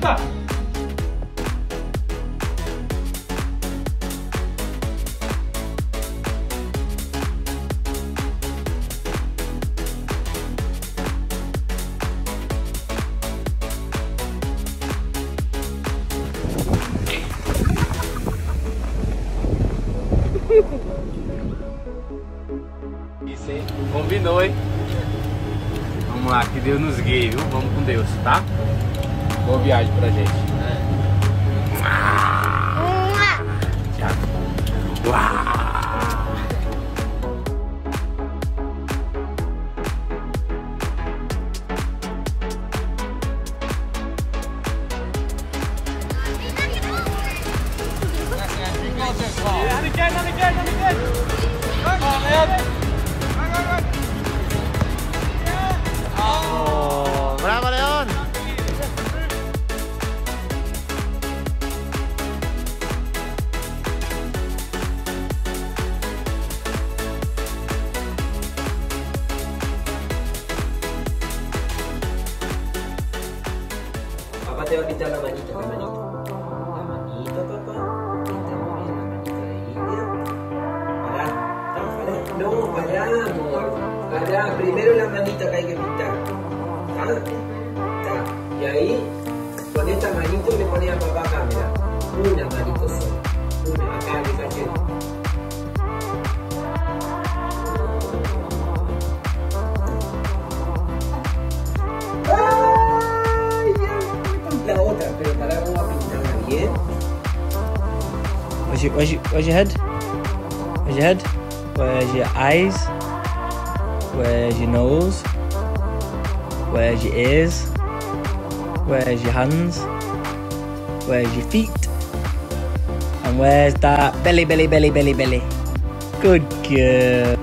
escutar. Isso, hein? Combinou, hein? Vamos lá, que Deus nos guie, viu? Vamos com Deus, tá? Boa viagem pra gente. Te va a quitar la manito, la manito. La papá. Muy bien la manito de India. Pará. No, pará, amor. Pará. Primero la manita que hay que pintar. ¿Está? Está. Y ahí, con esta manito le pones a papá acá, mira. Una manito sola. Where's your, where's your, where's your head? Where's your head? Where's your eyes? Where's your nose? Where's your ears? Where's your hands? Where's your feet? And where's that belly, belly, belly, belly, belly? Good girl.